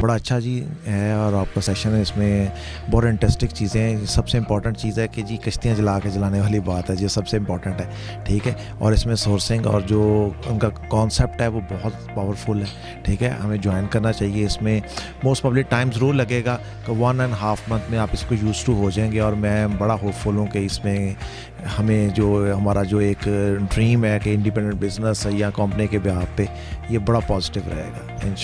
बड़ा अच्छा जी है और आपका सेशन है, इसमें बहुत इंटरेस्टिंग चीज़ें हैं। सबसे इंपॉर्टेंट चीज़ है कि जी कश्तियाँ जला के जलाने वाली बात है जी सबसे इंपॉर्टेंट है, ठीक है? और इसमें सोर्सिंग और जो उनका कॉन्सेप्ट है, वो बहुत पावरफुल है, ठीक है? हमें ज्वाइन करना चाहिए इसमें। मोस्ट पब्लिक टाइम ज़रूर लगेगा, कि वन एंड हाफ़ मंथ में आप इसको यूज़ टू हो जाएँगे और मैं बड़ा होपफुल हूँ कि इसमें हमें जो हमारा जो एक ड्रीम है कि इंडिपेंडेंट बिज़नेस या कंपनी के ब्याह पे, ये बड़ा पॉजिटिव रहेगा इन